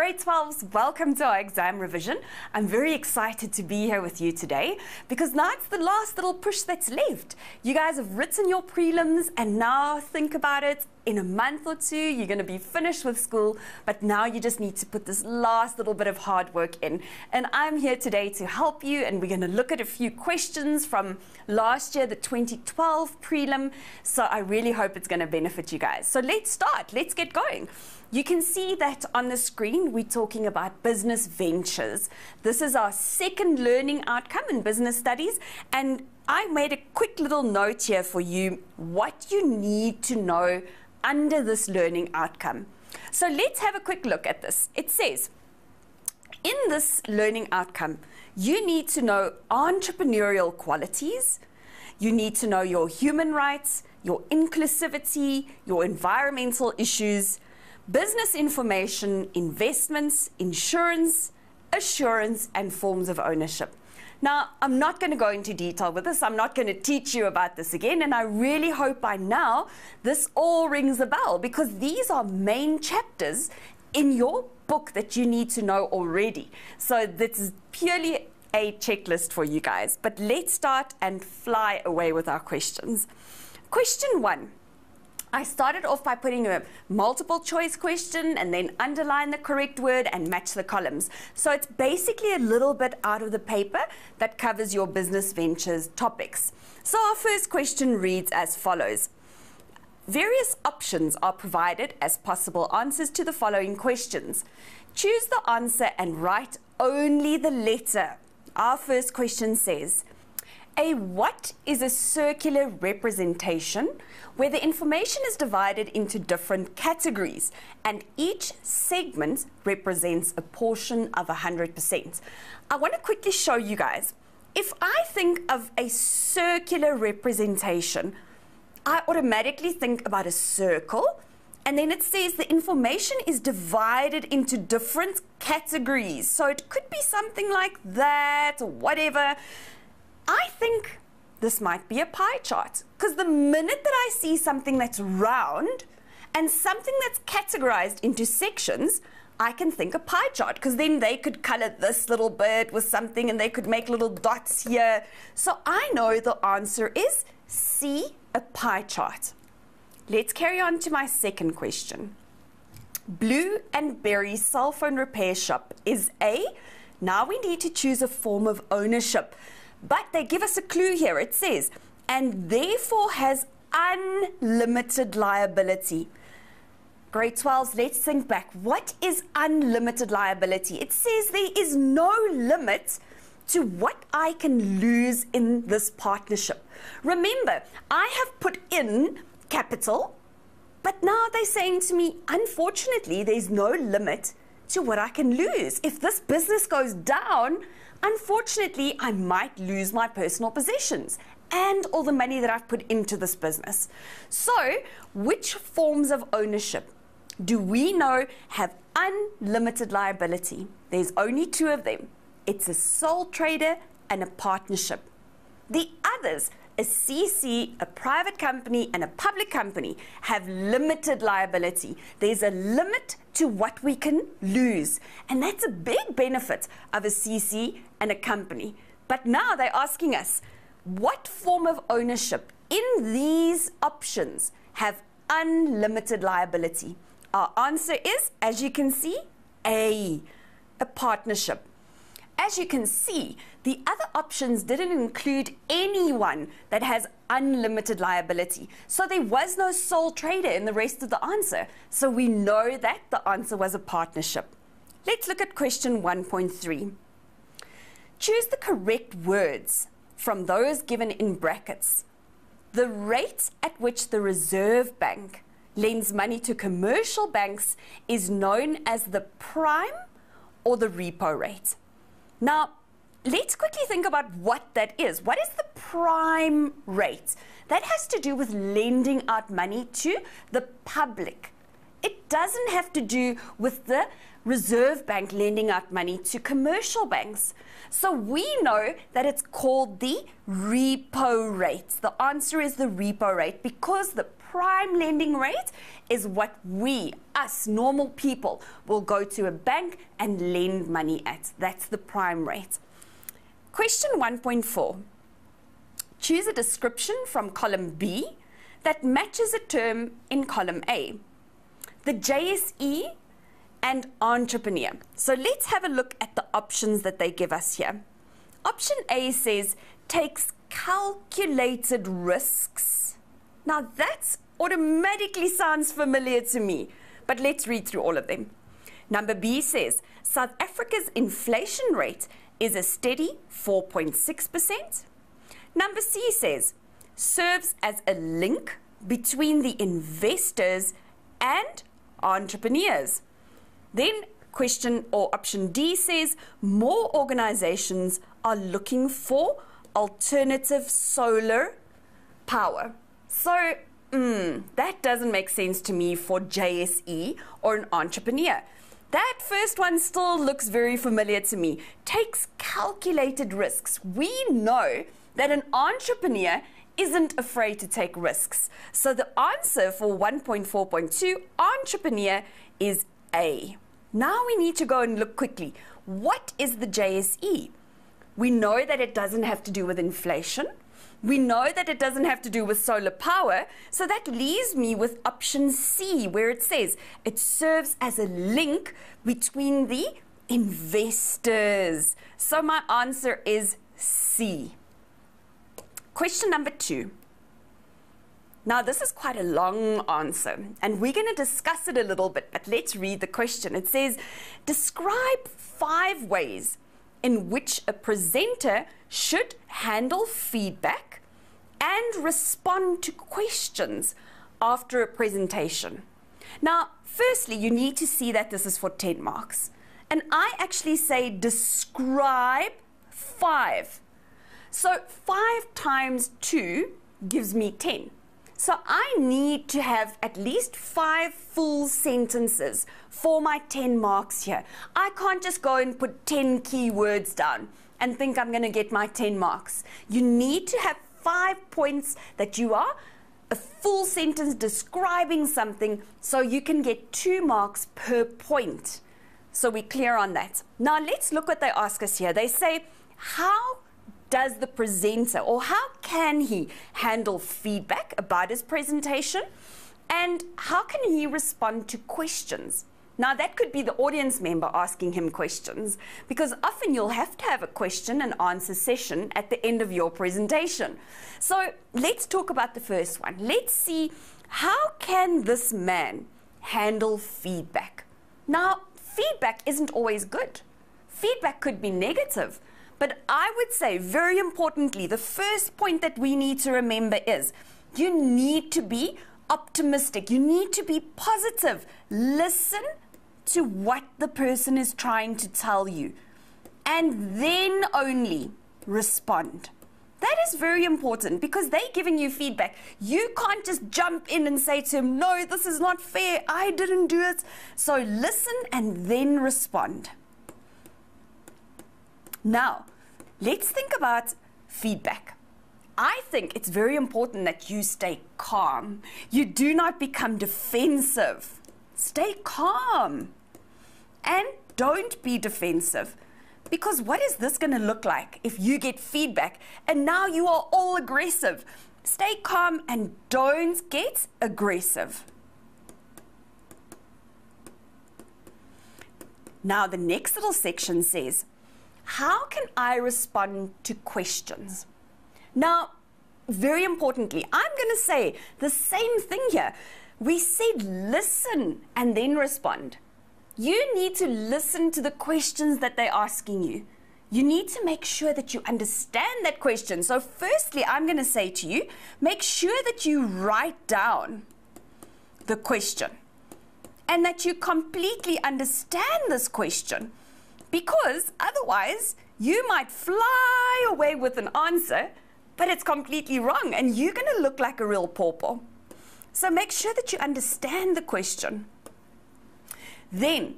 Grade 12s, welcome to our exam revision. I'm very excited to be here with you today because now it's the last little push that's left. You guys have written your prelims and now think about it. In a month or two, you're going to be finished with school, but now you just need to put this last little bit of hard work in. And I'm here today to help you, and we're going to look at a few questions from last year, the 2012 prelim. So I really hope it's going to benefit you guys. So let's start. Let's get going. You can see that on the screen, we're talking about business ventures. This is our second learning outcome in business studies. And I made a quick little note here for you what you need to know under this learning outcome. So let's have a quick look at this. It says, in this learning outcome, you need to know entrepreneurial qualities, you need to know your human rights, your inclusivity, your environmental issues, business information, investments, insurance, assurance, and forms of ownership. Now, I'm not going to go into detail with this. I'm not going to teach you about this again. And I really hope by now this all rings a bell because these are main chapters in your book that you need to know already. So this is purely a checklist for you guys. But let's start and fly away with our questions. Question one I started off by putting a multiple choice question and then underline the correct word and match the columns. So it's basically a little bit out of the paper that covers your business ventures topics. So our first question reads as follows. Various options are provided as possible answers to the following questions. Choose the answer and write only the letter. Our first question says, a what is a circular representation where the information is divided into different categories and each segment represents a portion of 100%. I want to quickly show you guys. If I think of a circular representation, I automatically think about a circle and then it says the information is divided into different categories. So it could be something like that or whatever. I think this might be a pie chart because the minute that I see something that's round and something that's categorized into sections, I can think a pie chart because then they could color this little bit with something and they could make little dots here. So I know the answer is C, a pie chart. Let's carry on to my second question. Blue and Berry cell phone repair shop is A. Now we need to choose a form of ownership. But they give us a clue here. It says, and therefore has unlimited liability. Grade 12s, let's think back. What is unlimited liability? It says there is no limit to what I can lose in this partnership. Remember, I have put in capital, but now they're saying to me, unfortunately, there's no limit to what I can lose. If this business goes down, unfortunately, I might lose my personal possessions and all the money that I've put into this business. So, which forms of ownership do we know have unlimited liability? There's only two of them. It's a sole trader and a partnership. The others a CC, a private company, and a public company have limited liability. There's a limit to what we can lose. And that's a big benefit of a CC and a company. But now they're asking us what form of ownership in these options have unlimited liability? Our answer is, as you can see, A, a partnership. As you can see, the other options didn't include anyone that has unlimited liability. So there was no sole trader in the rest of the answer. So we know that the answer was a partnership. Let's look at question 1.3. Choose the correct words from those given in brackets. The rate at which the Reserve Bank lends money to commercial banks is known as the prime or the repo rate. Now, let's quickly think about what that is. What is the prime rate? That has to do with lending out money to the public. It doesn't have to do with the Reserve Bank lending out money to commercial banks. So we know that it's called the repo rate. The answer is the repo rate because the prime lending rate is what we, us normal people, will go to a bank and lend money at. That's the prime rate. Question 1.4. Choose a description from column B that matches a term in column A. The JSE and entrepreneur. So let's have a look at the options that they give us here. Option A says takes calculated risks. Now that automatically sounds familiar to me, but let's read through all of them. Number B says South Africa's inflation rate is a steady 4.6%. Number C says serves as a link between the investors and entrepreneurs. Then question or option D says more organizations are looking for alternative solar power. So mm, that doesn't make sense to me for JSE or an entrepreneur. That first one still looks very familiar to me. Takes calculated risks. We know that an entrepreneur isn't afraid to take risks. So the answer for 1.4.2 entrepreneur is A. Now we need to go and look quickly. What is the JSE? We know that it doesn't have to do with inflation. We know that it doesn't have to do with solar power. So that leaves me with option C, where it says it serves as a link between the investors. So my answer is C. Question number two. Now, this is quite a long answer, and we're going to discuss it a little bit, but let's read the question. It says, Describe five ways in which a presenter should handle feedback and respond to questions after a presentation. Now, firstly, you need to see that this is for 10 marks. And I actually say describe five. So 5 times 2 gives me 10. So I need to have at least five full sentences for my 10 marks here. I can't just go and put 10 keywords down and think I'm going to get my 10 marks. You need to have five points that you are a full sentence describing something so you can get two marks per point. So we're clear on that. Now let's look what they ask us here. They say, how does the presenter or how can he handle feedback about his presentation? And how can he respond to questions? Now, that could be the audience member asking him questions because often you'll have to have a question and answer session at the end of your presentation. So, let's talk about the first one. Let's see how can this man handle feedback? Now, feedback isn't always good. Feedback could be negative. But I would say, very importantly, the first point that we need to remember is you need to be optimistic. You need to be positive. Listen to what the person is trying to tell you and then only respond. That is very important because they're giving you feedback. You can't just jump in and say to him, No, this is not fair. I didn't do it. So listen and then respond. Now, let's think about feedback. I think it's very important that you stay calm. You do not become defensive. Stay calm. And don't be defensive. Because what is this going to look like if you get feedback and now you are all aggressive? Stay calm and don't get aggressive. Now, the next little section says, how can I respond to questions? Now, very importantly, I'm going to say the same thing here. We said listen and then respond. You need to listen to the questions that they're asking you. You need to make sure that you understand that question. So, firstly, I'm going to say to you make sure that you write down the question and that you completely understand this question because otherwise you might fly away with an answer, but it's completely wrong and you're going to look like a real pauper. So make sure that you understand the question. Then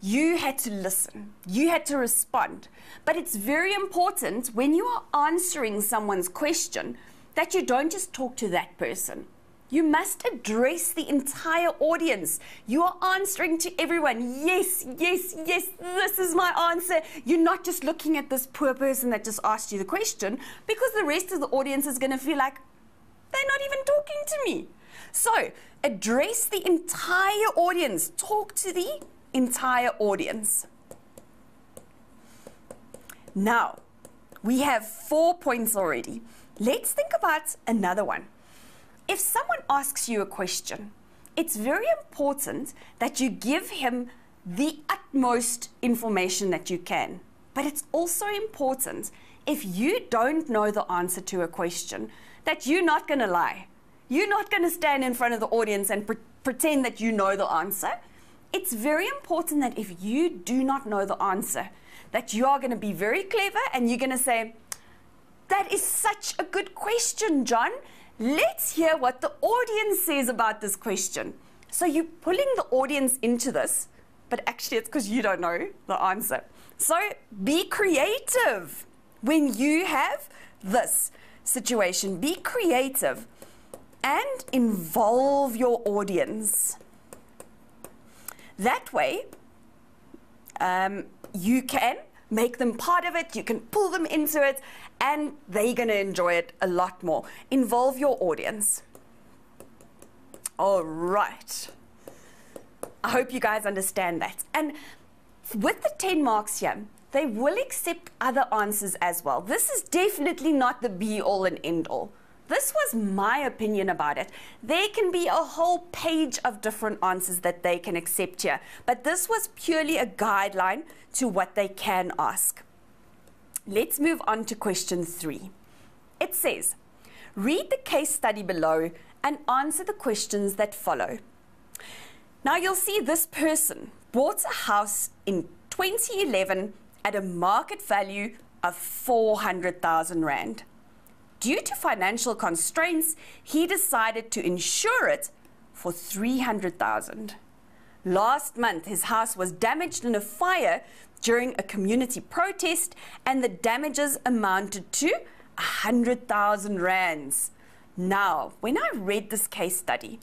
you had to listen, you had to respond. But it's very important when you are answering someone's question that you don't just talk to that person. You must address the entire audience. You are answering to everyone. Yes, yes, yes, this is my answer. You're not just looking at this poor person that just asked you the question because the rest of the audience is going to feel like they're not even talking to me. So, address the entire audience. Talk to the entire audience. Now, we have four points already. Let's think about another one. If someone asks you a question, it's very important that you give him the utmost information that you can. But it's also important if you don't know the answer to a question that you're not going to lie. You're not going to stand in front of the audience and pre pretend that you know the answer. It's very important that if you do not know the answer, that you are going to be very clever and you're going to say, That is such a good question, John. Let's hear what the audience says about this question. So you're pulling the audience into this, but actually it's because you don't know the answer. So be creative when you have this situation. Be creative and involve your audience. That way, um, you can make them part of it, you can pull them into it, and they're going to enjoy it a lot more. Involve your audience. All right. I hope you guys understand that. And with the 10 marks here, they will accept other answers as well. This is definitely not the be all and end all. This was my opinion about it. There can be a whole page of different answers that they can accept here, but this was purely a guideline to what they can ask. Let's move on to question three. It says, read the case study below and answer the questions that follow. Now you'll see this person bought a house in 2011 at a market value of 400,000 Rand. Due to financial constraints, he decided to insure it for 300,000. Last month, his house was damaged in a fire during a community protest, and the damages amounted to 100,000 rands. Now, when I read this case study,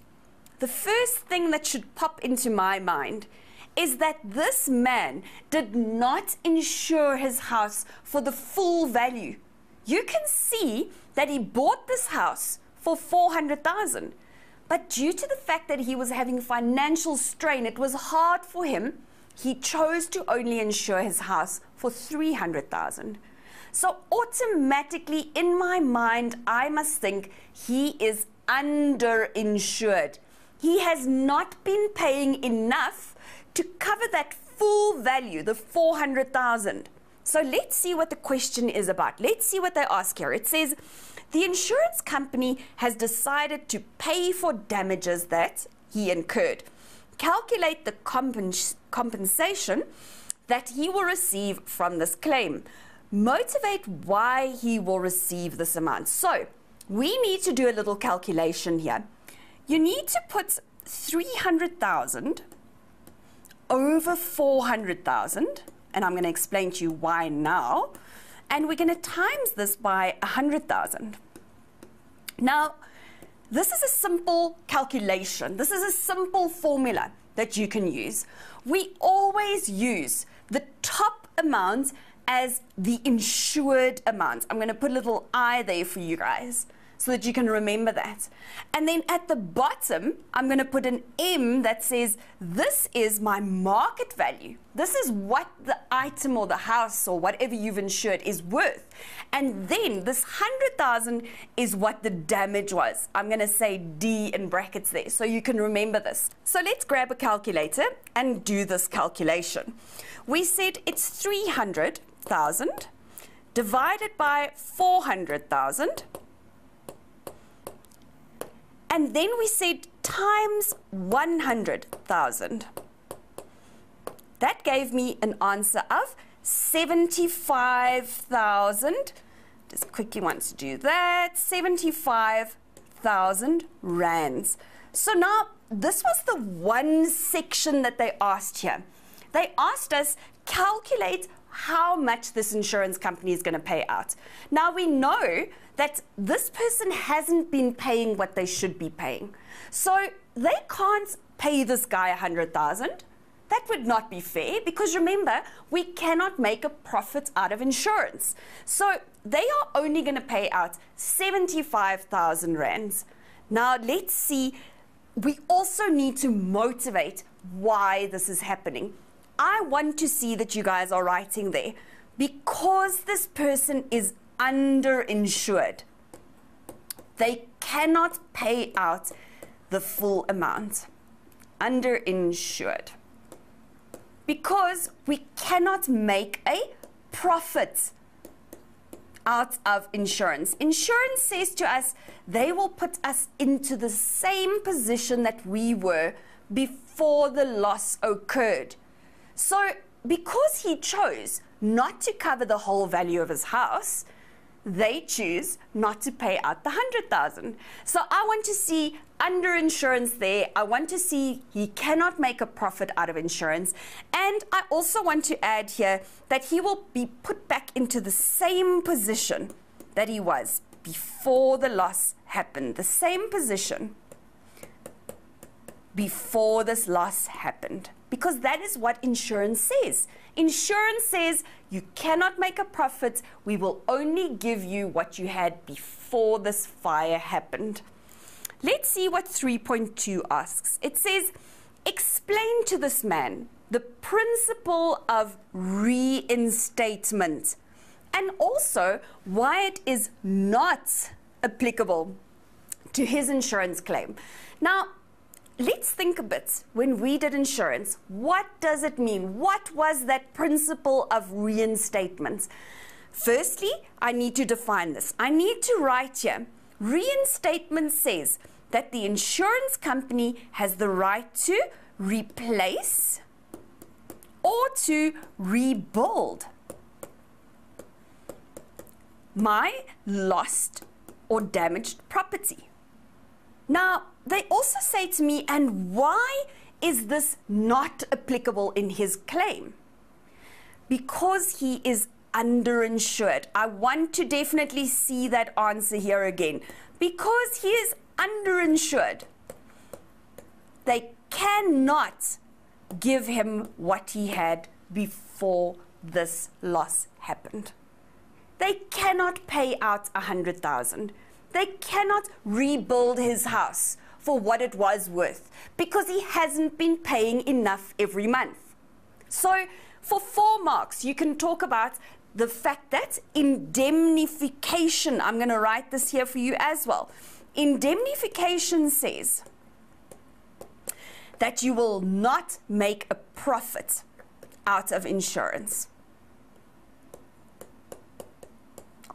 the first thing that should pop into my mind is that this man did not insure his house for the full value. You can see that he bought this house for 400,000. But due to the fact that he was having financial strain, it was hard for him. He chose to only insure his house for 300,000. So automatically in my mind, I must think he is underinsured. He has not been paying enough to cover that full value, the 400,000. So let's see what the question is about. Let's see what they ask here. It says, the insurance company has decided to pay for damages that he incurred. Calculate the compens compensation that he will receive from this claim. Motivate why he will receive this amount. So we need to do a little calculation here. You need to put 300,000 over 400,000 and I'm going to explain to you why now. And we're going to times this by 100,000. Now, this is a simple calculation. This is a simple formula that you can use. We always use the top amount as the insured amount. I'm going to put a little I there for you guys so that you can remember that. And then at the bottom, I'm going to put an M that says, this is my market value. This is what the item or the house or whatever you've insured is worth. And then this 100,000 is what the damage was. I'm going to say D in brackets there so you can remember this. So let's grab a calculator and do this calculation. We said it's 300,000 divided by 400,000 and then we said times 100,000. That gave me an answer of 75,000. Just quickly want to do that. 75,000 rands. So now this was the one section that they asked here. They asked us calculate how much this insurance company is going to pay out. Now we know that this person hasn't been paying what they should be paying. So they can't pay this guy 100,000. That would not be fair because remember, we cannot make a profit out of insurance. So they are only going to pay out 75,000 rands. Now let's see, we also need to motivate why this is happening. I want to see that you guys are writing there because this person is underinsured. They cannot pay out the full amount. Underinsured. Because we cannot make a profit out of insurance. Insurance says to us they will put us into the same position that we were before the loss occurred. So, because he chose not to cover the whole value of his house, they choose not to pay out the 100,000. So I want to see under insurance there. I want to see he cannot make a profit out of insurance. And I also want to add here that he will be put back into the same position that he was before the loss happened. The same position before this loss happened. Because that is what insurance says. Insurance says you cannot make a profit. We will only give you what you had before this fire happened. Let's see what 3.2 asks. It says, explain to this man the principle of reinstatement and also why it is not applicable to his insurance claim. Now, let's think a bit. When we did insurance what does it mean? What was that principle of reinstatement? Firstly i need to define this. I need to write here reinstatement says that the insurance company has the right to replace or to rebuild my lost or damaged property. Now they also say to me, and why is this not applicable in his claim? Because he is underinsured. I want to definitely see that answer here again. Because he is underinsured, they cannot give him what he had before this loss happened. They cannot pay out a hundred thousand. They cannot rebuild his house for what it was worth because he hasn't been paying enough every month. So, for four marks, you can talk about the fact that indemnification, I'm going to write this here for you as well. Indemnification says that you will not make a profit out of insurance.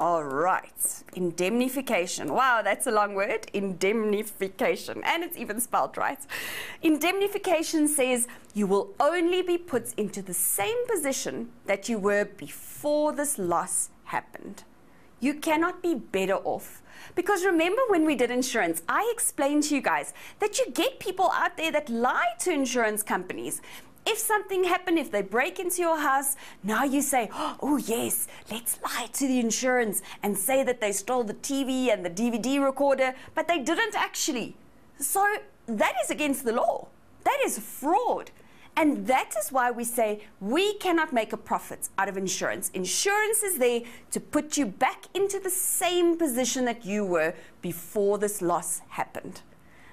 All right. Indemnification. Wow, that's a long word. Indemnification. And it's even spelled right. Indemnification says you will only be put into the same position that you were before this loss happened. You cannot be better off. Because remember when we did insurance, I explained to you guys that you get people out there that lie to insurance companies if something happened, if they break into your house, now you say, oh, oh yes, let's lie to the insurance and say that they stole the TV and the DVD recorder, but they didn't actually. So that is against the law. That is fraud. And that is why we say we cannot make a profit out of insurance. Insurance is there to put you back into the same position that you were before this loss happened.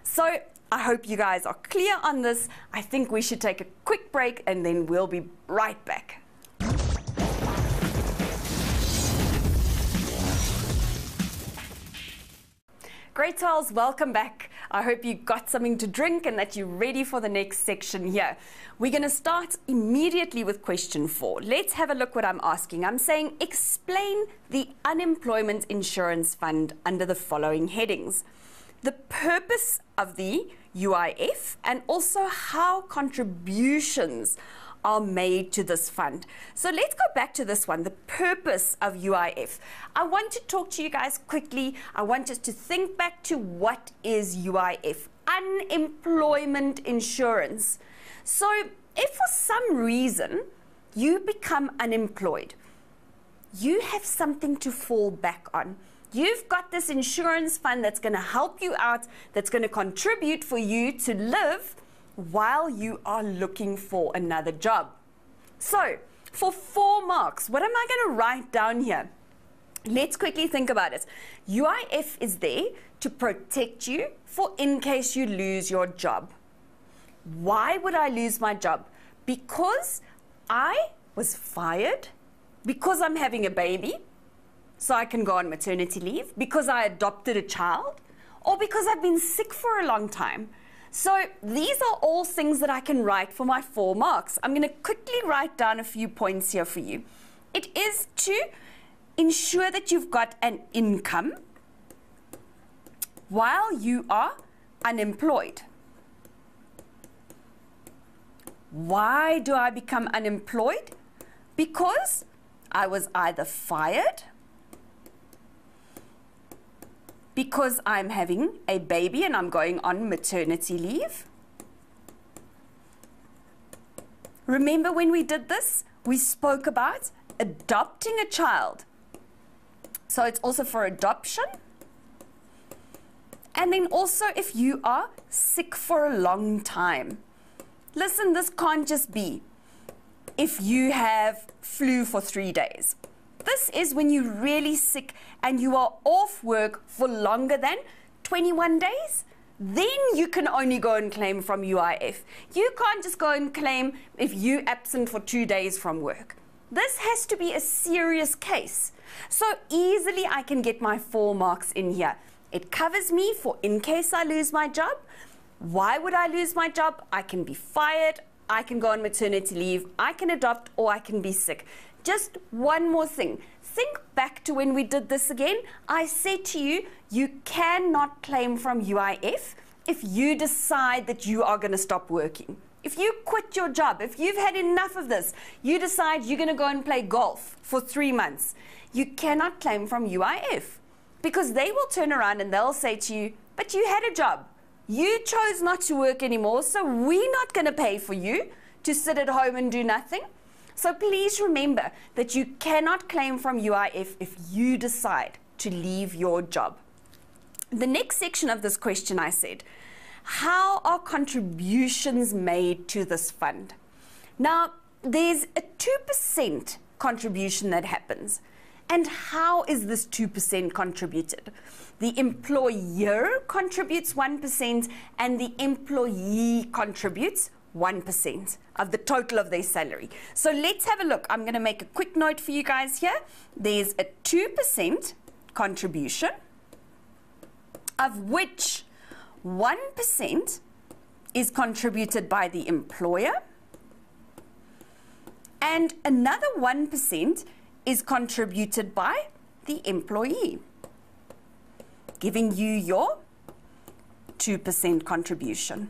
So I hope you guys are clear on this. I think we should take a quick break and then we'll be right back. Great Tiles, welcome back. I hope you got something to drink and that you're ready for the next section here. We're going to start immediately with question four. Let's have a look what I'm asking. I'm saying explain the unemployment insurance fund under the following headings the purpose of the UIF and also how contributions are made to this fund. So let's go back to this one, the purpose of UIF. I want to talk to you guys quickly. I want us to think back to what is UIF, unemployment insurance. So if for some reason you become unemployed. You have something to fall back on. You've got this insurance fund that's going to help you out, that's going to contribute for you to live while you are looking for another job. So, for four marks, what am I going to write down here? Let's quickly think about it. UIF is there to protect you for in case you lose your job. Why would I lose my job? Because I was fired, because I'm having a baby, so I can go on maternity leave, because I adopted a child, or because I've been sick for a long time. So these are all things that I can write for my four marks. I'm going to quickly write down a few points here for you. It is to ensure that you've got an income while you are unemployed. Why do I become unemployed? Because I was either fired, because I'm having a baby and I'm going on maternity leave. Remember when we did this? We spoke about adopting a child. So it's also for adoption. And then also if you are sick for a long time. Listen, this can't just be if you have flu for three days. This is when you're really sick and you are off work for longer than 21 days. Then you can only go and claim from UIF. You can't just go and claim if you're absent for two days from work. This has to be a serious case. So easily I can get my four marks in here. It covers me for in case I lose my job. Why would I lose my job? I can be fired, I can go on maternity leave, I can adopt, or I can be sick. Just one more thing. Think back to when we did this again. I said to you, you cannot claim from UIF if you decide that you are going to stop working. If you quit your job, if you've had enough of this, you decide you're going to go and play golf for three months, you cannot claim from UIF because they will turn around and they'll say to you, but you had a job. You chose not to work anymore, so we're not going to pay for you to sit at home and do nothing. So please remember that you cannot claim from UIF if you decide to leave your job. The next section of this question I said, how are contributions made to this fund? Now, there's a 2% contribution that happens. And how is this 2% contributed? The employer contributes 1% and the employee contributes 1% of the total of their salary. So let's have a look. I'm going to make a quick note for you guys here. There's a 2% contribution, of which 1% is contributed by the employer, and another 1% is contributed by the employee, giving you your 2% contribution.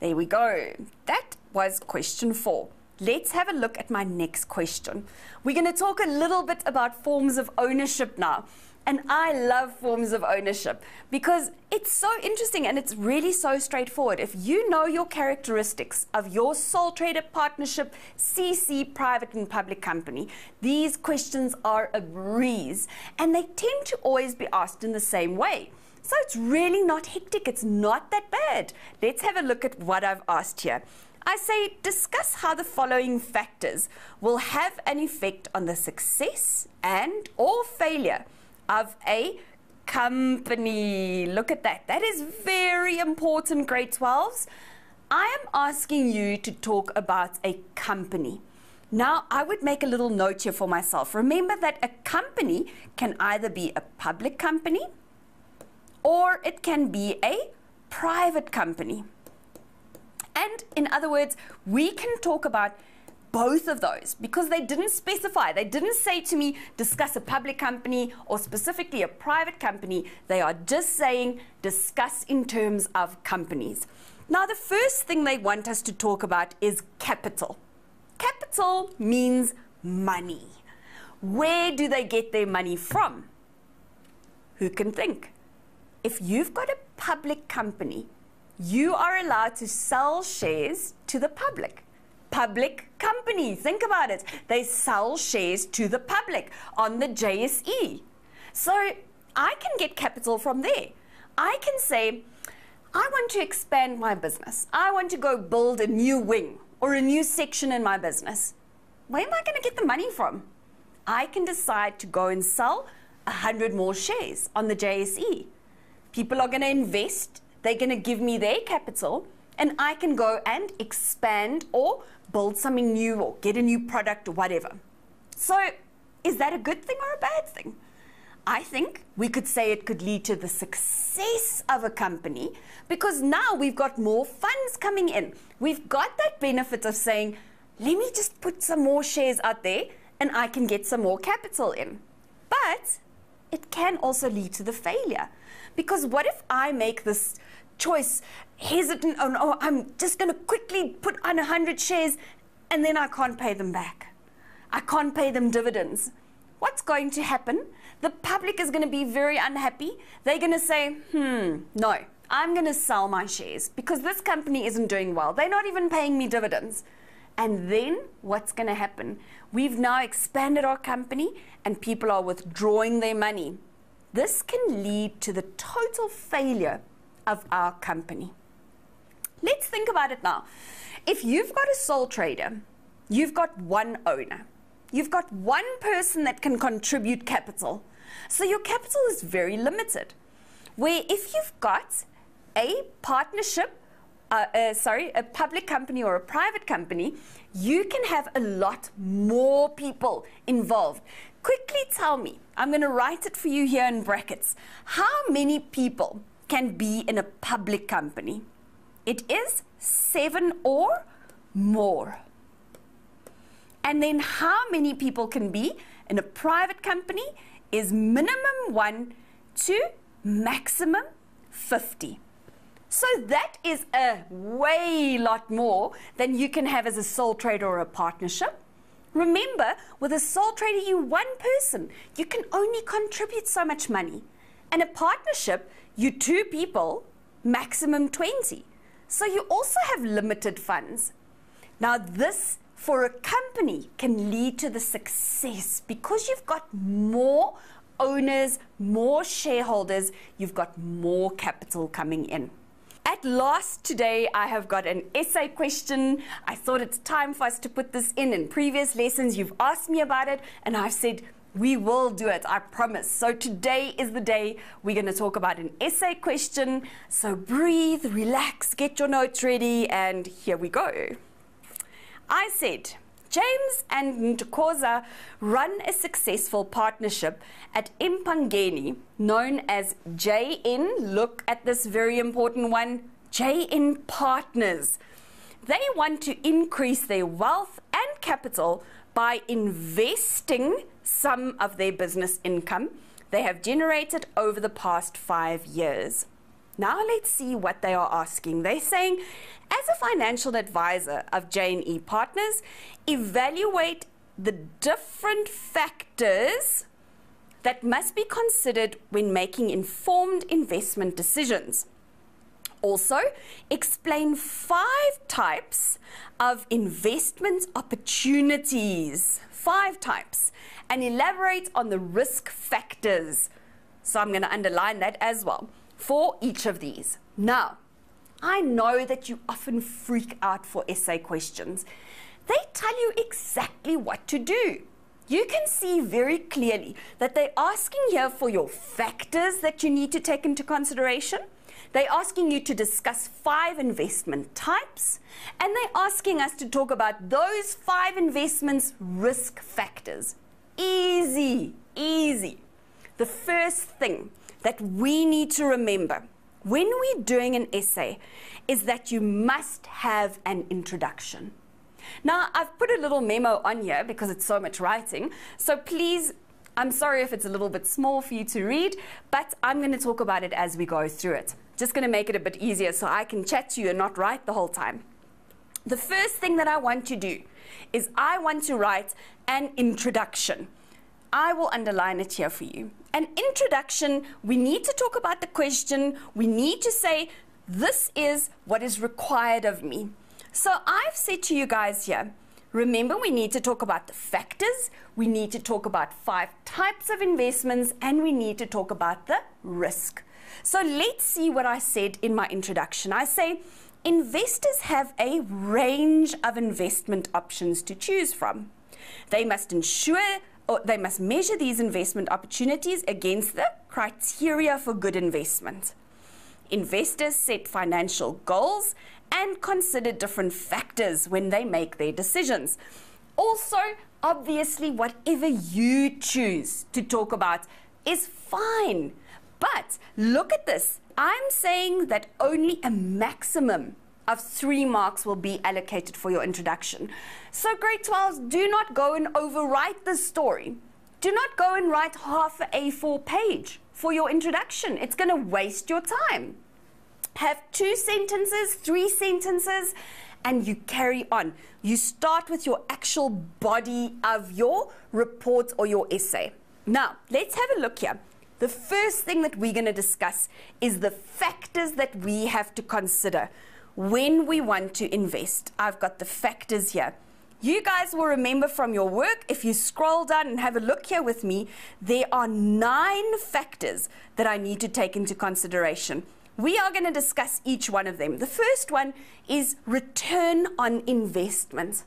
There we go. That was question four. Let's have a look at my next question. We're going to talk a little bit about forms of ownership now. And I love forms of ownership because it's so interesting and it's really so straightforward. If you know your characteristics of your sole trader partnership, CC, private and public company, these questions are a breeze and they tend to always be asked in the same way. So it's really not hectic. It's not that bad. Let's have a look at what I've asked here. I say discuss how the following factors will have an effect on the success and or failure of a company. Look at that. That is very important, grade 12s. I am asking you to talk about a company. Now, I would make a little note here for myself. Remember that a company can either be a public company or it can be a private company. And in other words, we can talk about both of those because they didn't specify. They didn't say to me, discuss a public company or specifically a private company. They are just saying, discuss in terms of companies. Now, the first thing they want us to talk about is capital. Capital means money. Where do they get their money from? Who can think? If you've got a public company, you are allowed to sell shares to the public. public company. Think about it. They sell shares to the public on the JSE. So I can get capital from there. I can say, I want to expand my business. I want to go build a new wing or a new section in my business. Where am I going to get the money from? I can decide to go and sell 100 more shares on the JSE. People are going to invest, they're going to give me their capital, and I can go and expand or build something new or get a new product or whatever. So, is that a good thing or a bad thing? I think we could say it could lead to the success of a company because now we've got more funds coming in. We've got that benefit of saying, let me just put some more shares out there and I can get some more capital in. But it can also lead to the failure. Because what if I make this choice hesitant, oh I'm just going to quickly put on 100 shares and then I can't pay them back. I can't pay them dividends. What's going to happen? The public is going to be very unhappy. They're going to say, hmm, no, I'm going to sell my shares because this company isn't doing well. They're not even paying me dividends. And then what's going to happen? We've now expanded our company and people are withdrawing their money. This can lead to the total failure of our company. Let's think about it now. If you've got a sole trader, you've got one owner, you've got one person that can contribute capital. So your capital is very limited. Where if you've got a partnership uh, uh, sorry, a public company or a private company, you can have a lot more people involved. Quickly tell me, I'm going to write it for you here in brackets. How many people can be in a public company? It is seven or more. And then how many people can be in a private company is minimum one to maximum 50. So that is a way lot more than you can have as a sole trader or a partnership. Remember, with a sole trader, you one person. You can only contribute so much money. And a partnership, you two people, maximum 20. So you also have limited funds. Now this, for a company, can lead to the success because you've got more owners, more shareholders, you've got more capital coming in. At last today, I have got an essay question. I thought it's time for us to put this in. In previous lessons, you've asked me about it, and I've said, we will do it, I promise. So today is the day we're going to talk about an essay question. So breathe, relax, get your notes ready, and here we go. I said, James and Ntokoza run a successful partnership at Empangeni known as JN. Look at this very important one JN Partners. They want to increase their wealth and capital by investing some of their business income they have generated over the past five years. Now let's see what they are asking. They're saying, as a financial advisor of JNE Partners, evaluate the different factors that must be considered when making informed investment decisions. Also, explain five types of investment opportunities. Five types. And elaborate on the risk factors. So I'm going to underline that as well for each of these. Now, I know that you often freak out for essay questions. They tell you exactly what to do. You can see very clearly that they're asking here for your factors that you need to take into consideration. They're asking you to discuss five investment types, and they're asking us to talk about those five investments risk factors. Easy, easy. The first thing that we need to remember when we're doing an essay is that you must have an introduction. Now, I've put a little memo on here because it's so much writing, so please, I'm sorry if it's a little bit small for you to read, but I'm going to talk about it as we go through it. Just going to make it a bit easier so I can chat to you and not write the whole time. The first thing that I want to do is I want to write an introduction. I will underline it here for you. An introduction, we need to talk about the question. We need to say, this is what is required of me. So I've said to you guys here, remember we need to talk about the factors, we need to talk about five types of investments, and we need to talk about the risk. So let's see what I said in my introduction. I say, investors have a range of investment options to choose from. They must ensure or they must measure these investment opportunities against the criteria for good investment. Investors set financial goals and consider different factors when they make their decisions. Also, obviously, whatever you choose to talk about is fine. But look at this. I'm saying that only a maximum of three marks will be allocated for your introduction. So grade 12s, do not go and overwrite the story. Do not go and write half a A4 page for your introduction. It's going to waste your time. Have two sentences, three sentences, and you carry on. You start with your actual body of your report or your essay. Now, let's have a look here. The first thing that we're going to discuss is the factors that we have to consider when we want to invest. I've got the factors here. You guys will remember from your work, if you scroll down and have a look here with me, there are nine factors that I need to take into consideration. We are going to discuss each one of them. The first one is return on investment.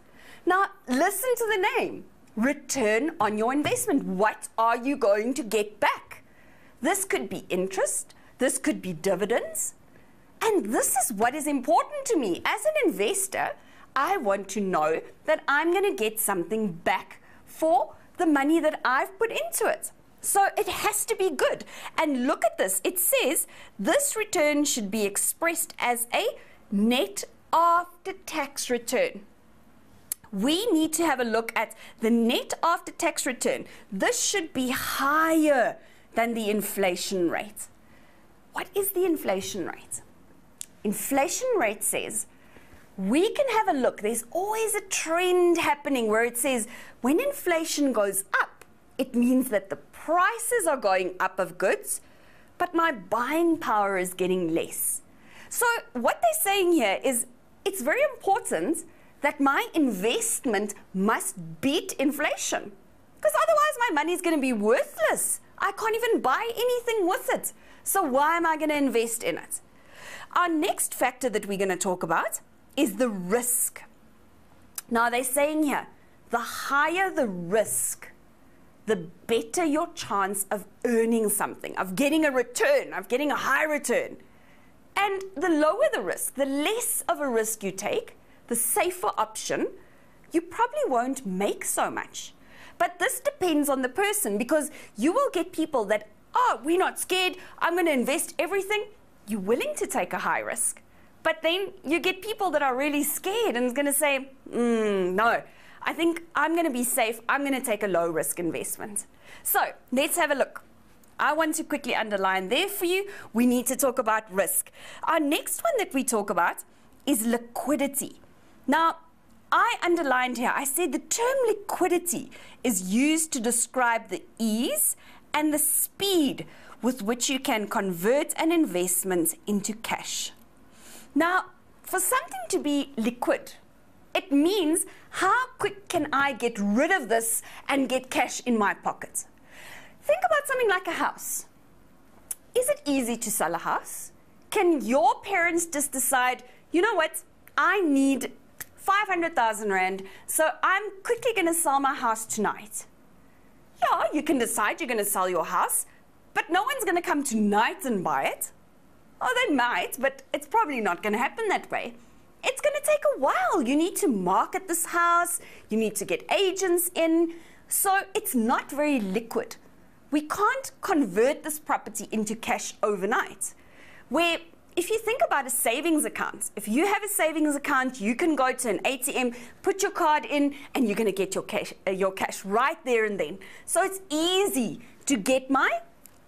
Now, listen to the name return on your investment. What are you going to get back? This could be interest, this could be dividends, and this is what is important to me. As an investor, I want to know that I'm going to get something back for the money that I've put into it. So it has to be good. And look at this. It says this return should be expressed as a net after tax return. We need to have a look at the net after tax return. This should be higher than the inflation rate. What is the inflation rate? inflation rate says we can have a look. There's always a trend happening where it says when inflation goes up, it means that the prices are going up of goods, but my buying power is getting less. So, what they're saying here is it's very important that my investment must beat inflation. Because otherwise, my money is going to be worthless. I can't even buy anything with it. So, why am I going to invest in it? Our next factor that we're going to talk about is the risk. Now, they're saying here the higher the risk, the better your chance of earning something, of getting a return, of getting a high return. And the lower the risk, the less of a risk you take, the safer option, you probably won't make so much. But this depends on the person because you will get people that, oh, we're not scared, I'm going to invest everything you're willing to take a high risk. But then you get people that are really scared and going to say, mm, no, I think I'm going to be safe. I'm going to take a low risk investment. So let's have a look. I want to quickly underline there for you. We need to talk about risk. Our next one that we talk about is liquidity. Now, I underlined here, I said the term liquidity is used to describe the ease and the speed with which you can convert an investment into cash. Now, for something to be liquid, it means how quick can I get rid of this and get cash in my pocket? Think about something like a house. Is it easy to sell a house? Can your parents just decide, you know what, I need 500,000 Rand, so I'm quickly going to sell my house tonight? Yeah, you can decide you're going to sell your house, but no one's going to come tonight and buy it. Oh, they might, but it's probably not going to happen that way. It's going to take a while. You need to market this house, you need to get agents in. So it's not very liquid. We can't convert this property into cash overnight. Where if you think about a savings account, if you have a savings account, you can go to an ATM, put your card in, and you're going to get your cash, uh, your cash right there and then. So it's easy to get my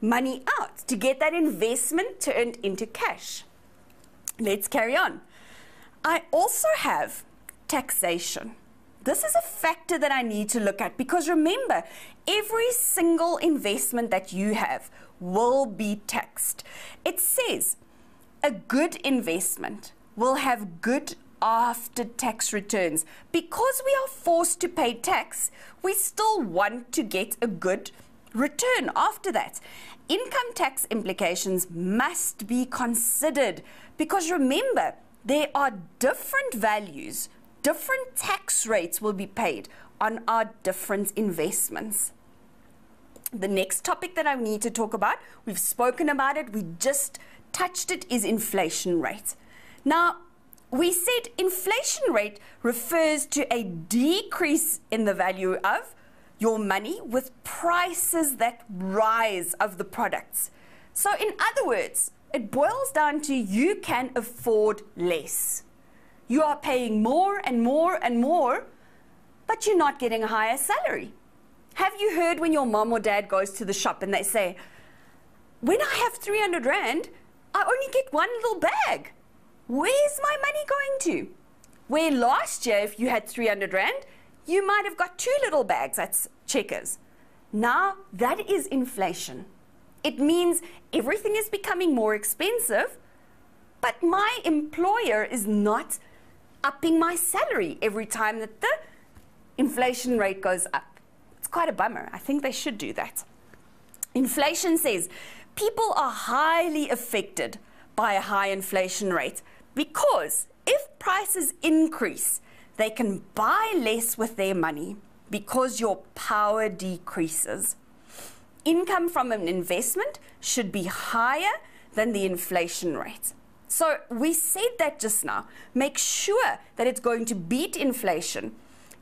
money out to get that investment turned into cash. Let's carry on. I also have taxation. This is a factor that I need to look at because remember, every single investment that you have will be taxed. It says a good investment will have good after tax returns. Because we are forced to pay tax, we still want to get a good return after that. Income tax implications must be considered because remember, there are different values, different tax rates will be paid on our different investments. The next topic that I need to talk about, we've spoken about it, we just touched it, is inflation rate. Now, we said inflation rate refers to a decrease in the value of your money with prices that rise of the products. So, in other words, it boils down to you can afford less. You are paying more and more and more, but you're not getting a higher salary. Have you heard when your mom or dad goes to the shop and they say, When I have 300 Rand, I only get one little bag. Where's my money going to? Where last year, if you had 300 Rand, you might have got two little bags at Checkers. Now, that is inflation. It means everything is becoming more expensive, but my employer is not upping my salary every time that the inflation rate goes up. It's quite a bummer. I think they should do that. Inflation says people are highly affected by a high inflation rate because if prices increase, they can buy less with their money because your power decreases. Income from an investment should be higher than the inflation rate. So we said that just now. Make sure that it's going to beat inflation.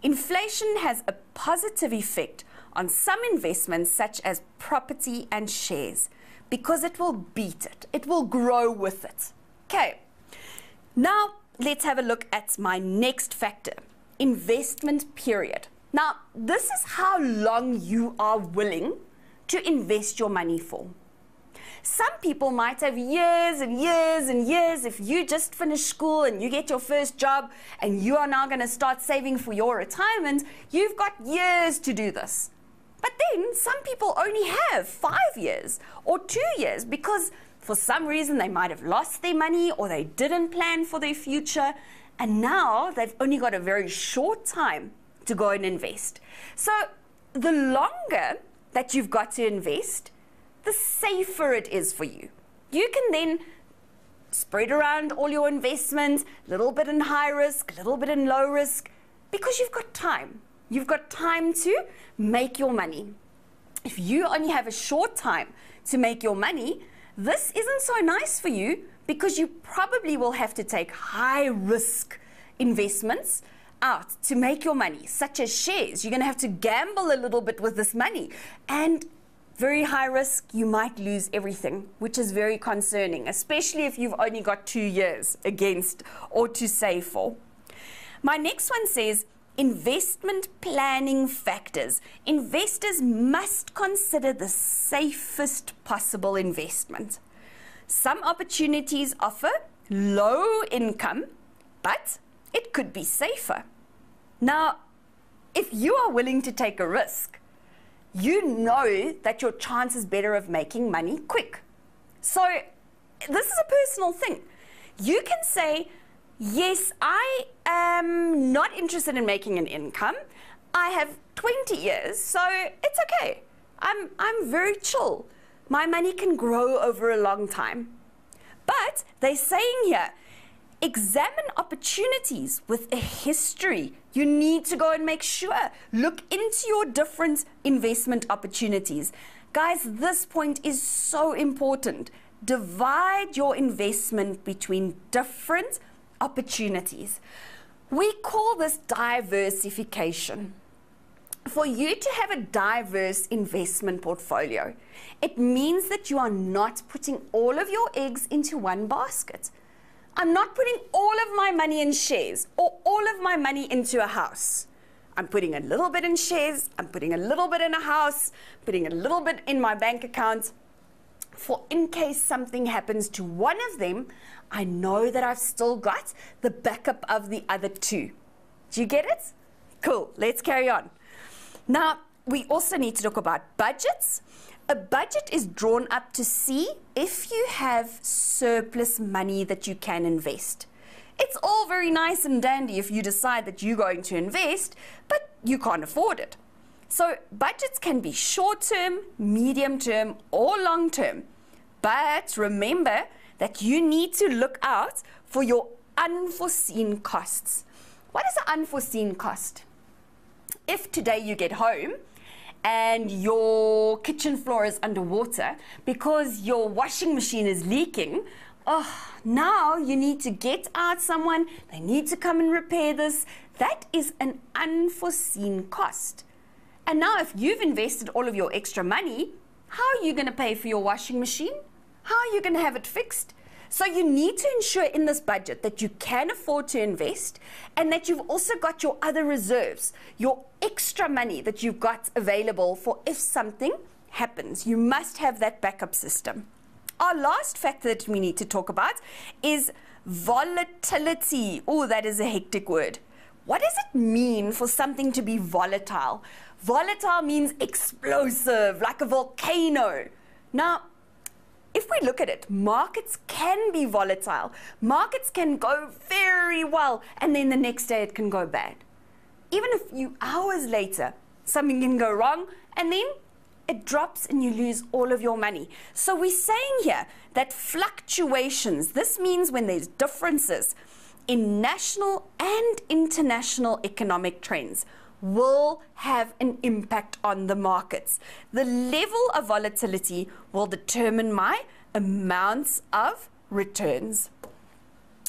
Inflation has a positive effect on some investments, such as property and shares, because it will beat it, it will grow with it. Okay, now let's have a look at my next factor investment period. Now, this is how long you are willing to invest your money for. Some people might have years and years and years. If you just finish school and you get your first job and you are now going to start saving for your retirement, you've got years to do this. But then some people only have five years or two years because for some reason they might have lost their money or they didn't plan for their future. And now they've only got a very short time to go and invest. So the longer that you've got to invest, the safer it is for you. You can then spread around all your investments, a little bit in high risk, a little bit in low risk, because you've got time. You've got time to make your money. If you only have a short time to make your money, this isn't so nice for you because you probably will have to take high risk investments out to make your money, such as shares. You're going to have to gamble a little bit with this money. And very high risk, you might lose everything, which is very concerning, especially if you've only got two years against or to save for. My next one says investment planning factors. Investors must consider the safest possible investment. Some opportunities offer low income, but it could be safer. Now, if you are willing to take a risk, you know that your chance is better of making money quick. So, this is a personal thing. You can say, Yes, I am not interested in making an income. I have 20 years, so it's okay. I'm, I'm very chill. My money can grow over a long time. But they're saying here, examine opportunities with a history. You need to go and make sure. Look into your different investment opportunities. Guys, this point is so important. Divide your investment between different opportunities. We call this diversification. For you to have a diverse investment portfolio, it means that you are not putting all of your eggs into one basket. I'm not putting all of my money in shares or all of my money into a house. I'm putting a little bit in shares, I'm putting a little bit in a house, putting a little bit in my bank account. For in case something happens to one of them, I know that I've still got the backup of the other two. Do you get it? Cool, let's carry on. Now, we also need to talk about budgets. A budget is drawn up to see if you have surplus money that you can invest. It's all very nice and dandy if you decide that you're going to invest, but you can't afford it. So budgets can be short term, medium term, or long term. But remember that you need to look out for your unforeseen costs. What is an unforeseen cost? If today you get home and your kitchen floor is underwater because your washing machine is leaking, oh, now you need to get out someone, they need to come and repair this. That is an unforeseen cost. And now, if you've invested all of your extra money, how are you going to pay for your washing machine? How are you going to have it fixed? So you need to ensure in this budget that you can afford to invest and that you've also got your other reserves, your extra money that you've got available for if something happens. You must have that backup system. Our last factor that we need to talk about is volatility. Oh, that is a hectic word. What does it mean for something to be volatile? Volatile means explosive, like a volcano. Now, if we look at it, markets can be volatile. Markets can go very well, and then the next day it can go bad. Even a few hours later, something can go wrong, and then it drops and you lose all of your money. So we're saying here that fluctuations, this means when there's differences in national and international economic trends will have an impact on the markets. The level of volatility will determine my amounts of returns.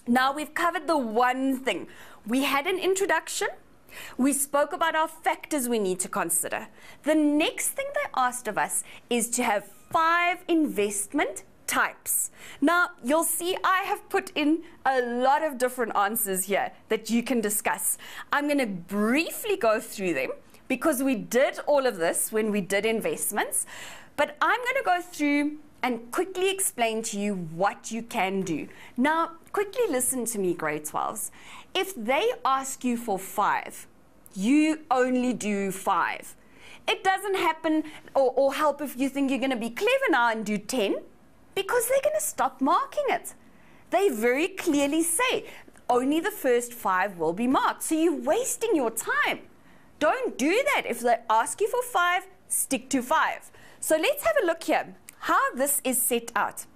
Now we've covered the one thing. We had an introduction. We spoke about our factors we need to consider. The next thing they asked of us is to have five investment types. Now, you'll see I have put in a lot of different answers here that you can discuss. I'm going to briefly go through them because we did all of this when we did investments, but I'm going to go through and quickly explain to you what you can do. Now, quickly listen to me, grade 12s. If they ask you for five, you only do five. It doesn't happen or, or help if you think you're going to be clever now and do 10 because they're going to stop marking it. They very clearly say only the first five will be marked. So you're wasting your time. Don't do that. If they ask you for five, stick to five. So let's have a look here how this is set out.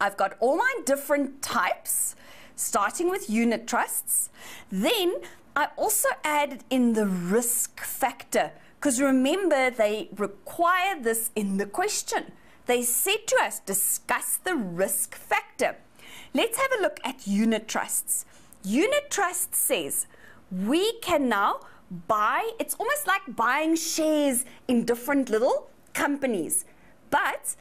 I've got all my different types, starting with unit trusts. Then I also added in the risk factor, because remember they require this in the question. They said to us, discuss the risk factor. Let's have a look at unit trusts. Unit trust says we can now buy, it's almost like buying shares in different little companies. But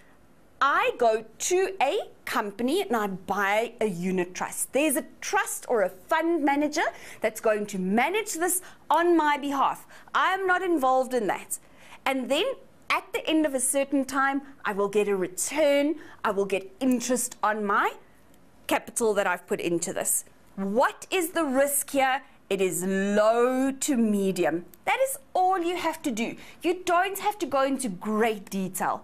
I go to a company and I buy a unit trust. There's a trust or a fund manager that's going to manage this on my behalf. I am not involved in that. And then at the end of a certain time, I will get a return, I will get interest on my capital that I've put into this. What is the risk here? It is low to medium. That is all you have to do. You don't have to go into great detail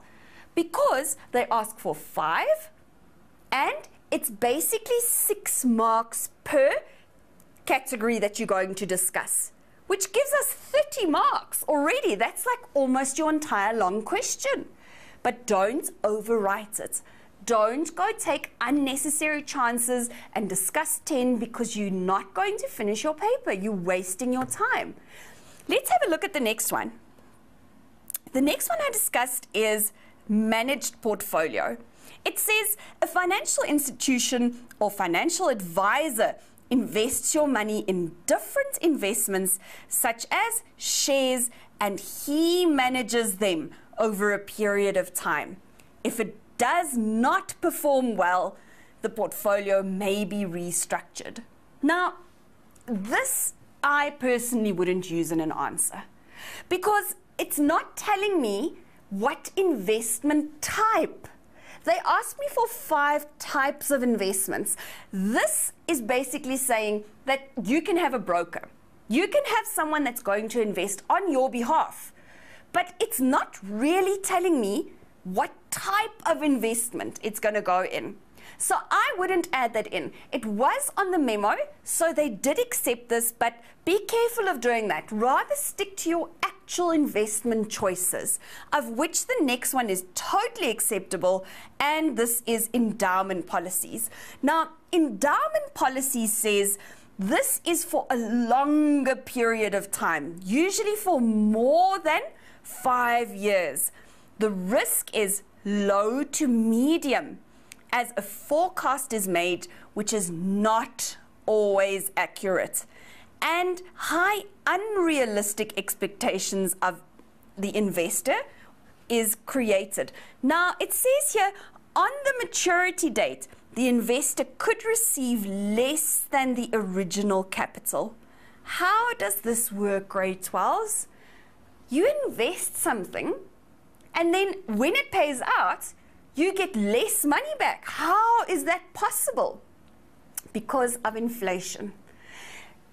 because they ask for five and it's basically six marks per category that you're going to discuss which gives us 30 marks already. That's like almost your entire long question. But don't overwrite it. Don't go take unnecessary chances and discuss 10 because you're not going to finish your paper. You're wasting your time. Let's have a look at the next one. The next one I discussed is managed portfolio. It says a financial institution or financial advisor invests your money in different investments, such as shares, and he manages them over a period of time. If it does not perform well, the portfolio may be restructured. Now, this I personally wouldn't use in an answer because it's not telling me what investment type they asked me for five types of investments. This is basically saying that you can have a broker. You can have someone that's going to invest on your behalf. But it's not really telling me what type of investment it's going to go in. So I wouldn't add that in. It was on the memo, so they did accept this, but be careful of doing that. Rather stick to your actual investment choices, of which the next one is totally acceptable, and this is endowment policies. Now, endowment policy says this is for a longer period of time, usually for more than five years. The risk is low to medium as a forecast is made which is not always accurate and high unrealistic expectations of the investor is created. Now it says here on the maturity date the investor could receive less than the original capital. How does this work, grade 12s? You invest something, and then when it pays out, you get less money back. How is that possible? Because of inflation.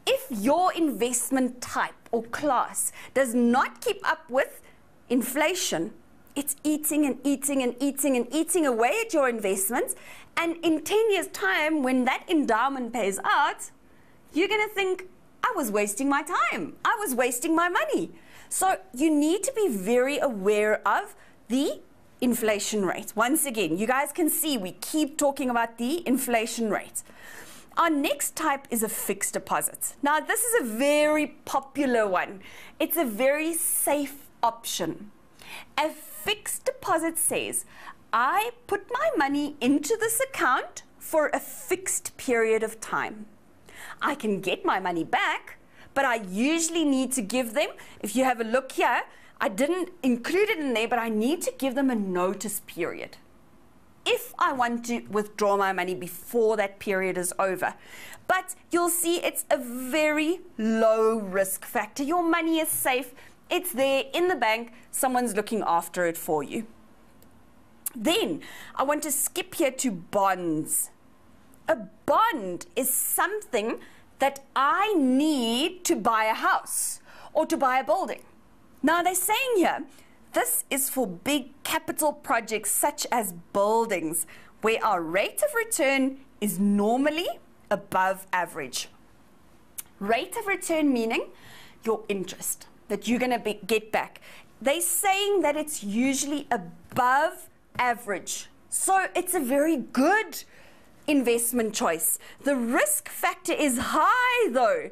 If your investment type or class does not keep up with inflation, it's eating and eating and eating and eating away at your investments. And in 10 years' time, when that endowment pays out, you're going to think, I was wasting my time. I was wasting my money. So you need to be very aware of the inflation rate. Once again, you guys can see we keep talking about the inflation rate. Our next type is a fixed deposit. Now, this is a very popular one. It's a very safe option. A fixed deposit says, I put my money into this account for a fixed period of time. I can get my money back, but I usually need to give them, if you have a look here, I didn't include it in there, but I need to give them a notice period if I want to withdraw my money before that period is over. But you'll see it's a very low risk factor. Your money is safe. It's there in the bank. Someone's looking after it for you. Then I want to skip here to bonds. A bond is something that I need to buy a house or to buy a building. Now they're saying here, this is for big capital projects such as buildings, where our rate of return is normally above average. Rate of return meaning your interest that you're going to get back. They're saying that it's usually above average. So it's a very good investment choice. The risk factor is high though.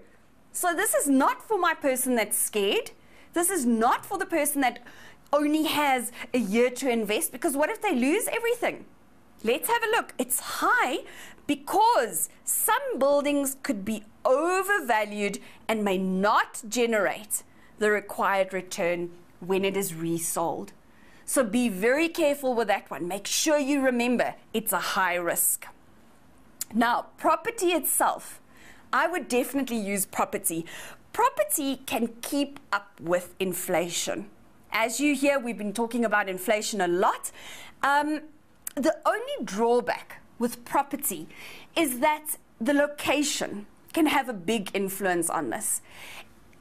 So this is not for my person that's scared. This is not for the person that only has a year to invest because what if they lose everything? Let's have a look. It's high because some buildings could be overvalued and may not generate the required return when it is resold. So be very careful with that one. Make sure you remember it's a high risk. Now, property itself, I would definitely use property. Property can keep up with inflation. As you hear, we've been talking about inflation a lot. Um, the only drawback with property is that the location can have a big influence on this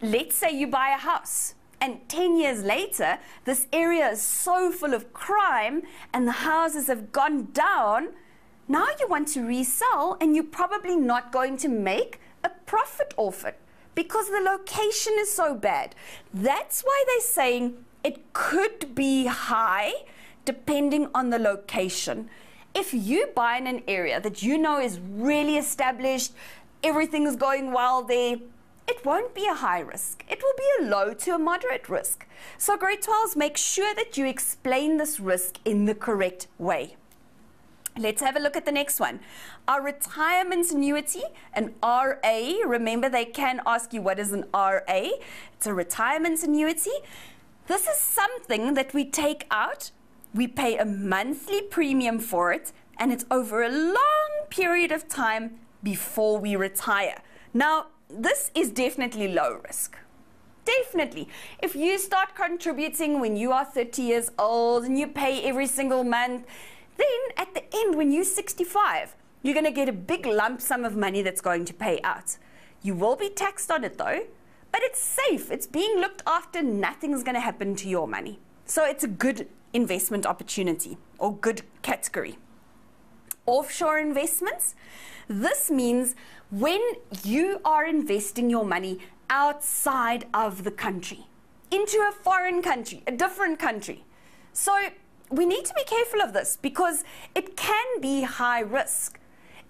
let's say you buy a house and 10 years later, this area is so full of crime and the houses have gone down. Now you want to resell and you're probably not going to make a profit off it because the location is so bad. That's why they're saying it could be high depending on the location. If you buy in an area that you know is really established, everything's going well there, it won't be a high risk. It will be a low to a moderate risk. So grade 12s, make sure that you explain this risk in the correct way. Let's have a look at the next one. Our retirement annuity, an RA, remember they can ask you what is an RA? It's a retirement annuity. This is something that we take out, we pay a monthly premium for it, and it's over a long period of time before we retire. Now, this is definitely low risk. Definitely. If you start contributing when you are 30 years old and you pay every single month, then at the end, when you're 65, you're going to get a big lump sum of money that's going to pay out. You will be taxed on it though, but it's safe. It's being looked after. Nothing's going to happen to your money. So it's a good investment opportunity or good category. offshore investments. This means when you are investing your money outside of the country, into a foreign country, a different country. So we need to be careful of this because it can be high risk.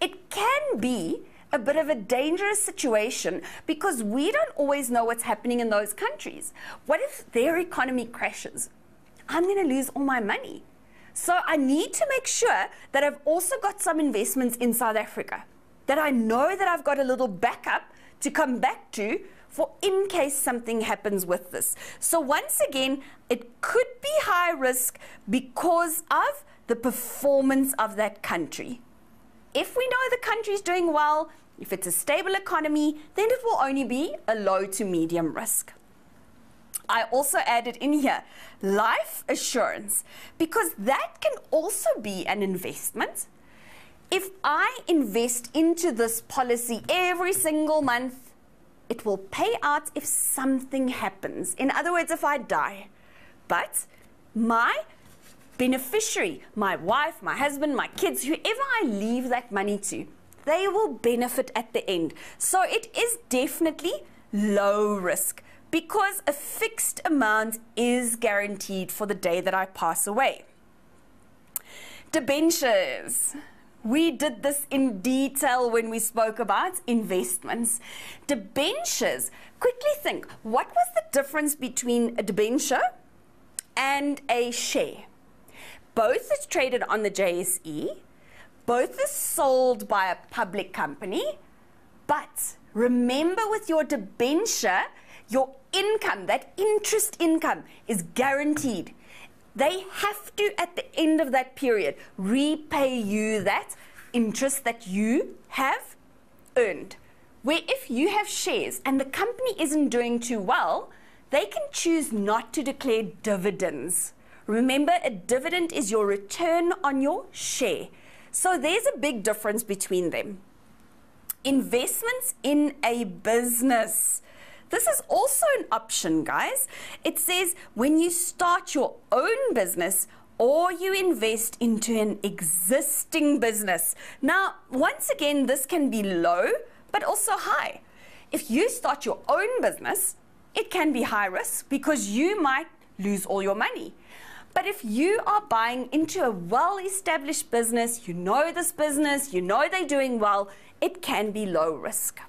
It can be a bit of a dangerous situation because we don't always know what's happening in those countries. What if their economy crashes? I'm going to lose all my money. So I need to make sure that I've also got some investments in South Africa, that I know that I've got a little backup to come back to for in case something happens with this. So once again, it could be high risk because of the performance of that country. If we know the country is doing well, if it's a stable economy, then it will only be a low to medium risk. I also added in here life assurance because that can also be an investment. If I invest into this policy every single month, it will pay out if something happens. In other words, if I die. But my beneficiary, my wife, my husband, my kids, whoever I leave that money to, they will benefit at the end. So it is definitely low risk because a fixed amount is guaranteed for the day that I pass away. Debentures. We did this in detail when we spoke about investments. Debentures. Quickly think, what was the difference between a debenture and a share? Both is traded on the JSE, both is sold by a public company, but remember with your debenture, your income, that interest income, is guaranteed they have to, at the end of that period, repay you that interest that you have earned. Where if you have shares and the company isn't doing too well, they can choose not to declare dividends. Remember, a dividend is your return on your share. So there's a big difference between them. Investments in a business. This is also an option, guys. It says when you start your own business or you invest into an existing business. Now, once again, this can be low, but also high. If you start your own business, it can be high risk because you might lose all your money. But if you are buying into a well established business, you know this business, you know they're doing well, it can be low risk.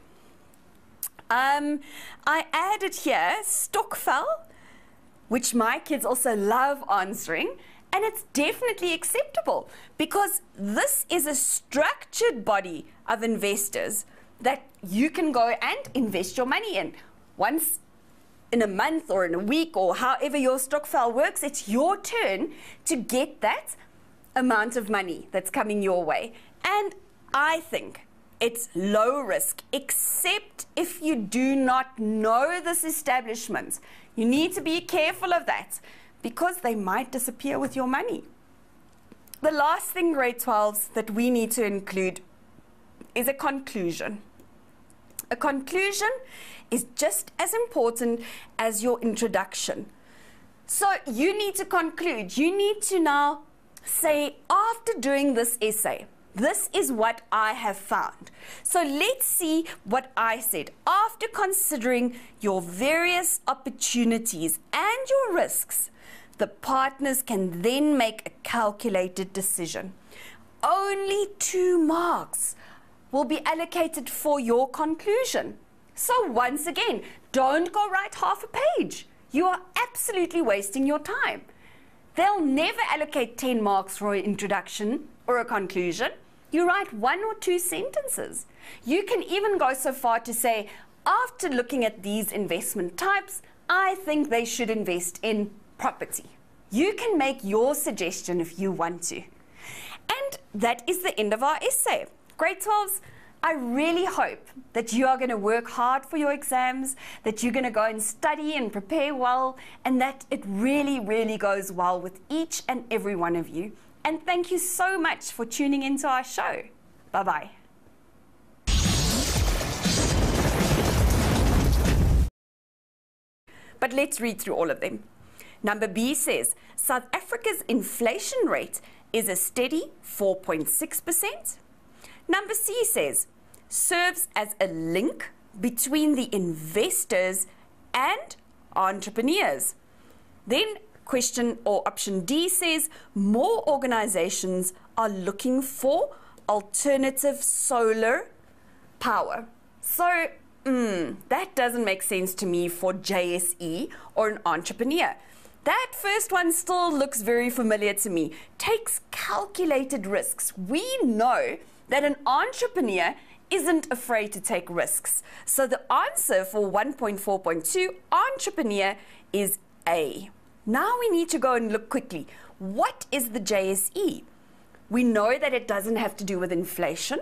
Um, I added here Stokvel, which my kids also love answering, and it's definitely acceptable because this is a structured body of investors that you can go and invest your money in. Once in a month or in a week or however your Stokvel works, it's your turn to get that amount of money that's coming your way. And I think it's low risk, except if you do not know this establishment. You need to be careful of that because they might disappear with your money. The last thing, grade 12s, that we need to include is a conclusion. A conclusion is just as important as your introduction. So you need to conclude. You need to now say, after doing this essay, this is what I have found. So let's see what I said. After considering your various opportunities and your risks, the partners can then make a calculated decision. Only two marks will be allocated for your conclusion. So once again, don't go write half a page. You are absolutely wasting your time. They'll never allocate 10 marks for an introduction or a conclusion you write one or two sentences. You can even go so far to say, after looking at these investment types, I think they should invest in property. You can make your suggestion if you want to. And that is the end of our essay. Grade 12s, I really hope that you are going to work hard for your exams, that you're going to go and study and prepare well, and that it really, really goes well with each and every one of you. And thank you so much for tuning into our show. Bye bye. But let's read through all of them. Number B says South Africa's inflation rate is a steady 4.6%. Number C says, serves as a link between the investors and entrepreneurs. Then question or option D says more organizations are looking for alternative solar power. So mm, that doesn't make sense to me for JSE or an entrepreneur. That first one still looks very familiar to me. Takes calculated risks. We know that an entrepreneur isn't afraid to take risks. So the answer for 1.4.2 entrepreneur is A. Now we need to go and look quickly. What is the JSE? We know that it doesn't have to do with inflation.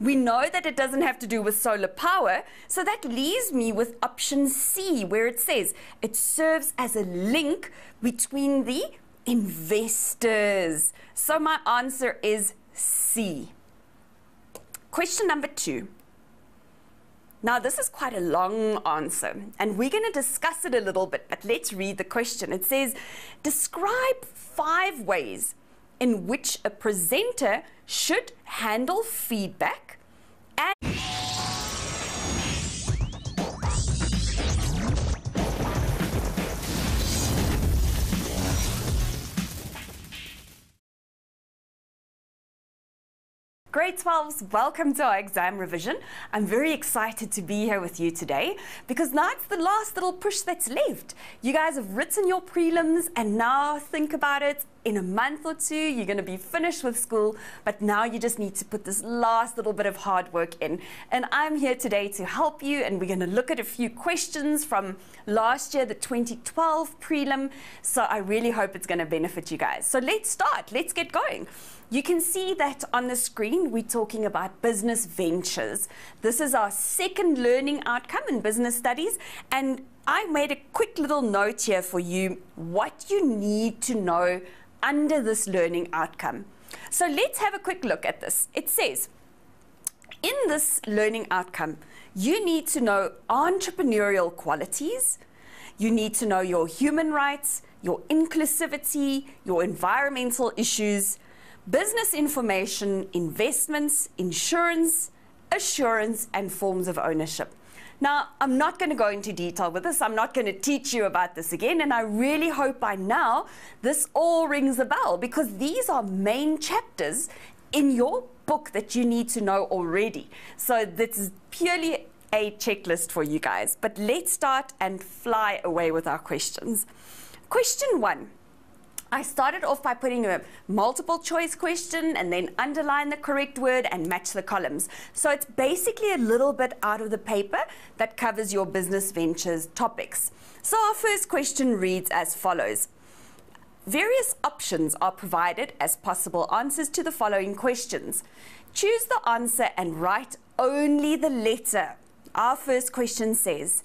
We know that it doesn't have to do with solar power. So that leaves me with option C, where it says it serves as a link between the investors. So my answer is C. Question number two. Now, this is quite a long answer, and we're going to discuss it a little bit, but let's read the question. It says, Describe five ways in which a presenter should handle feedback Grade 12s, welcome to our exam revision. I'm very excited to be here with you today because now it's the last little push that's left. You guys have written your prelims and now think about it. In a month or two, you're going to be finished with school, but now you just need to put this last little bit of hard work in. And I'm here today to help you, and we're going to look at a few questions from last year, the 2012 prelim. So I really hope it's going to benefit you guys. So let's start. Let's get going. You can see that on the screen, we're talking about business ventures. This is our second learning outcome in business studies. And I made a quick little note here for you what you need to know under this learning outcome. So let's have a quick look at this. It says, in this learning outcome, you need to know entrepreneurial qualities, you need to know your human rights, your inclusivity, your environmental issues, business information, investments, insurance, assurance, and forms of ownership. Now, I'm not going to go into detail with this. I'm not going to teach you about this again. And I really hope by now this all rings a bell because these are main chapters in your book that you need to know already. So this is purely a checklist for you guys. But let's start and fly away with our questions. Question one I started off by putting a multiple choice question and then underline the correct word and match the columns. So it's basically a little bit out of the paper that covers your business ventures topics. So our first question reads as follows. Various options are provided as possible answers to the following questions. Choose the answer and write only the letter. Our first question says,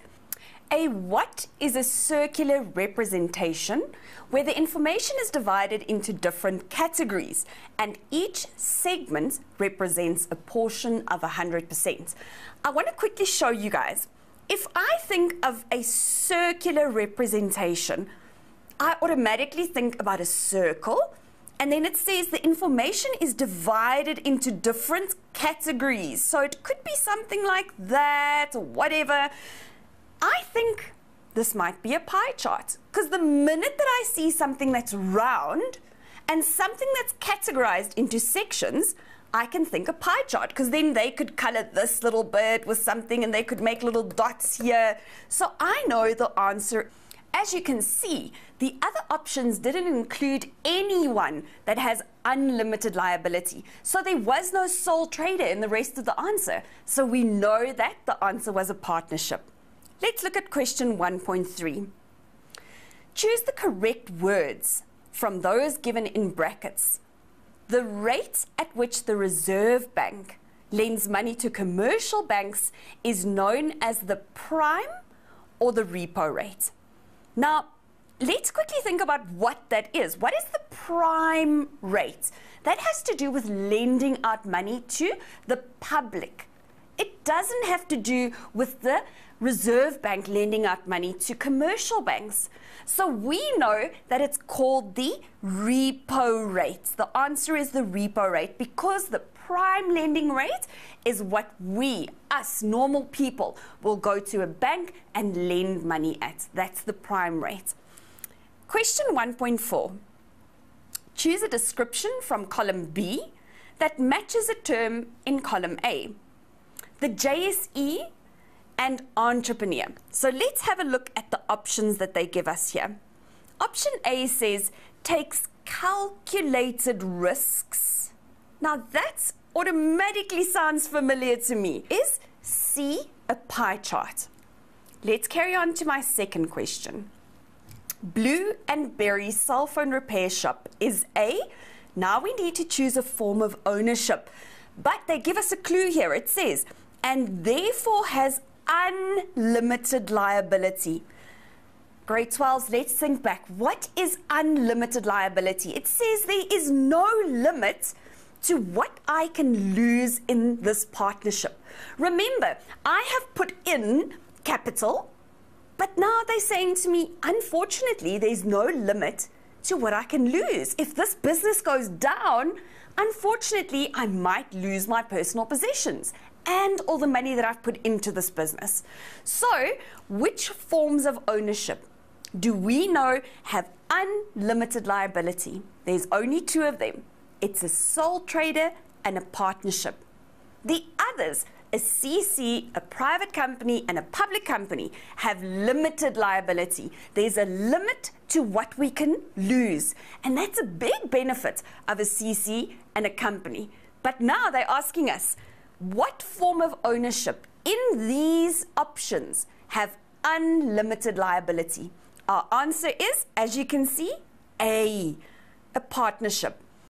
a what is a circular representation where the information is divided into different categories and each segment represents a portion of 100%. I want to quickly show you guys. If I think of a circular representation, I automatically think about a circle and then it says the information is divided into different categories. So it could be something like that or whatever. I think this might be a pie chart because the minute that I see something that's round and something that's categorized into sections, I can think a pie chart because then they could color this little bit with something and they could make little dots here. So I know the answer. As you can see, the other options didn't include anyone that has unlimited liability. So there was no sole trader in the rest of the answer. So we know that the answer was a partnership. Let's look at question 1.3. Choose the correct words from those given in brackets. The rate at which the Reserve Bank lends money to commercial banks is known as the prime or the repo rate. Now, let's quickly think about what that is. What is the prime rate? That has to do with lending out money to the public. It doesn't have to do with the Reserve Bank lending out money to commercial banks. So we know that it's called the repo rate. The answer is the repo rate because the prime lending rate is what we, us normal people, will go to a bank and lend money at. That's the prime rate. Question 1.4. Choose a description from column B that matches a term in column A. The JSE and entrepreneur. So let's have a look at the options that they give us here. Option A says takes calculated risks. Now that automatically sounds familiar to me. Is C a pie chart? Let's carry on to my second question. Blue and Berry cell phone repair shop is A. Now we need to choose a form of ownership. But they give us a clue here. It says, and therefore has unlimited liability. Grade 12s, let's think back. What is unlimited liability? It says there is no limit to what I can lose in this partnership. Remember, I have put in capital but now they're saying to me, unfortunately, there's no limit to what I can lose. If this business goes down, unfortunately, I might lose my personal possessions and all the money that I've put into this business. So, which forms of ownership do we know have unlimited liability? There's only two of them it's a sole trader and a partnership. The others a CC, a private company, and a public company have limited liability. There's a limit to what we can lose. And that's a big benefit of a CC and a company. But now they're asking us what form of ownership in these options have unlimited liability? Our answer is, as you can see, A, a partnership.